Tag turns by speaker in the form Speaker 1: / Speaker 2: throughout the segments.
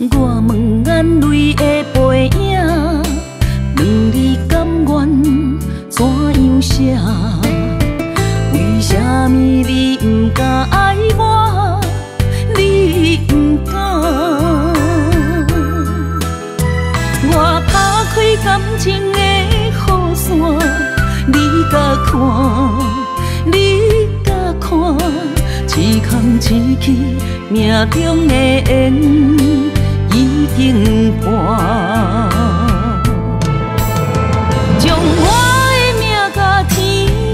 Speaker 1: 我问眼泪的背影，问你甘愿怎样写？为什么你不敢爱我？你不敢？我打开感情的雨伞，你敢看？你敢看？一空一去命中的缘。已经破。将我的命甲天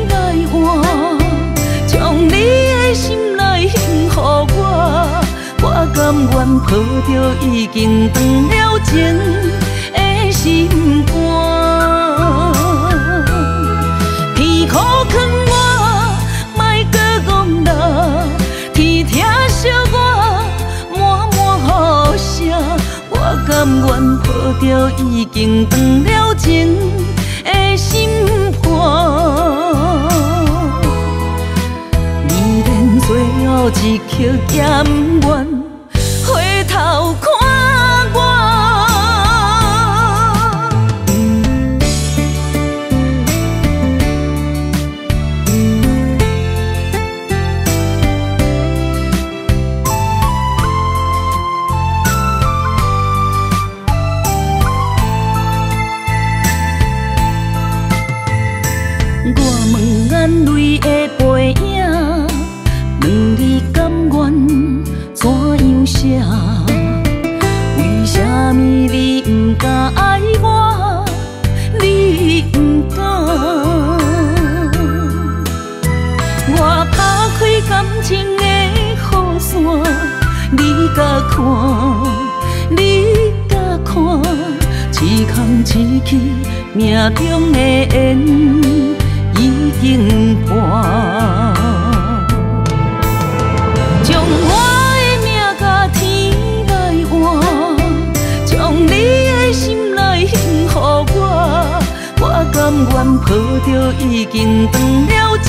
Speaker 1: 来换，将你的心来献乎我，我甘愿抱着已经断了情的心肝。愿抱着已经断了情的心肝。你连最后一刻也不愿你甲看，你甲看，一空一气，命中的缘已经破。将我的命甲天来换，将你的心来献予我，我甘愿抱着已经断了情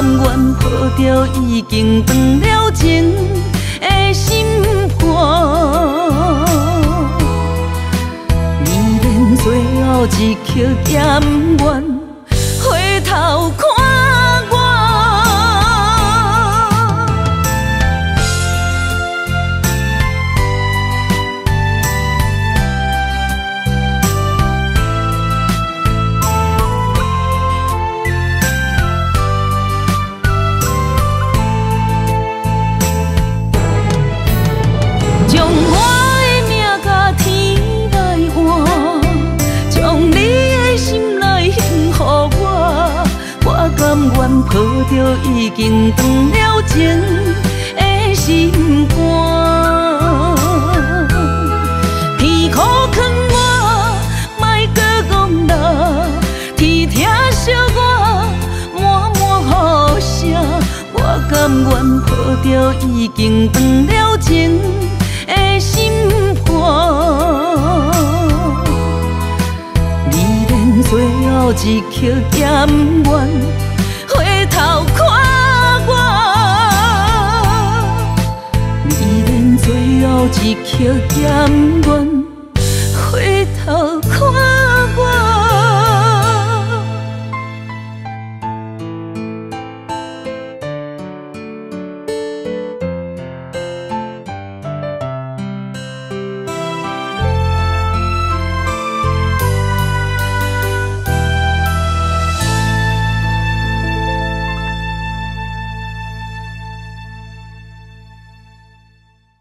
Speaker 1: 甘愿抱着已经断了情的心肝。你连最后一刻也不抱着已经断了情的心肝。天苦劝我，莫搁憨啦，天疼惜我，满满雨声，我甘愿抱着已经断了情的心肝。你连最后一刻也不愿 hope